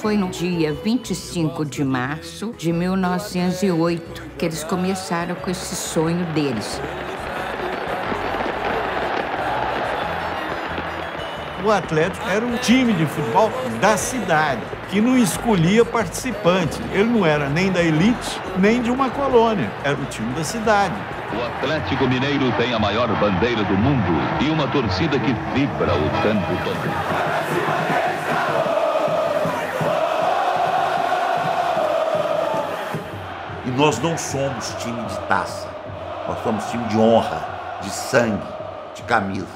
Foi no dia 25 de março de 1908 que eles começaram com esse sonho deles. O Atlético era um time de futebol da cidade, que não escolhia participante. Ele não era nem da elite, nem de uma colônia. Era o time da cidade. O Atlético Mineiro tem a maior bandeira do mundo e uma torcida que vibra o tempo todo. Nós não somos time de taça. Nós somos time de honra, de sangue, de camisa.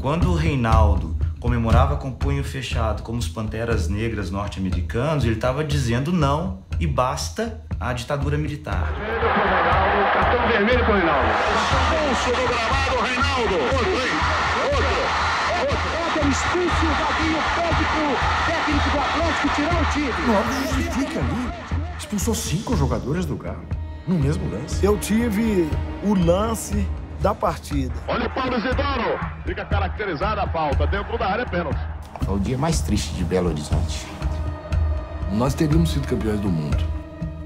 Quando o Reinaldo comemorava com punho fechado como os Panteras Negras norte-americanos, ele estava dizendo não e basta à ditadura militar. Cartão vermelho para o Reinaldo. Expulso do gramado, Reinaldo. Outro, hein? Outro. Outro. Expulso, o pede pro técnico do Atlético tirar o time. O árbitro justifica ali. Expulsou cinco jogadores do Galo no mesmo lance. Eu tive o lance da partida. Olha o Paulo Isidoro. Fica caracterizada a falta. Dentro da área, pênalti. Foi o dia mais triste de Belo Horizonte. Nós teríamos sido campeões do mundo.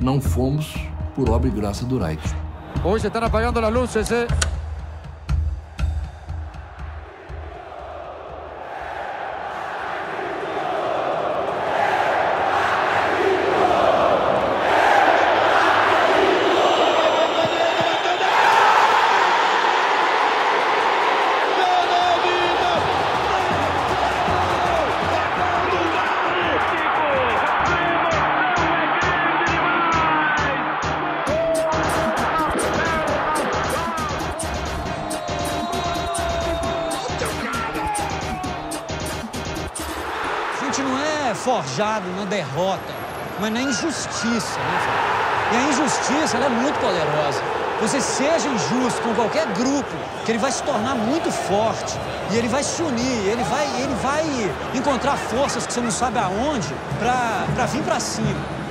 Não fomos por obra e graça do Reich. Hoy se están apagando las luces, gente não é forjado na derrota, mas na injustiça. Né? E a injustiça é muito poderosa. Você seja injusto com qualquer grupo, que ele vai se tornar muito forte e ele vai se unir, ele vai, ele vai encontrar forças que você não sabe aonde para vir para cima.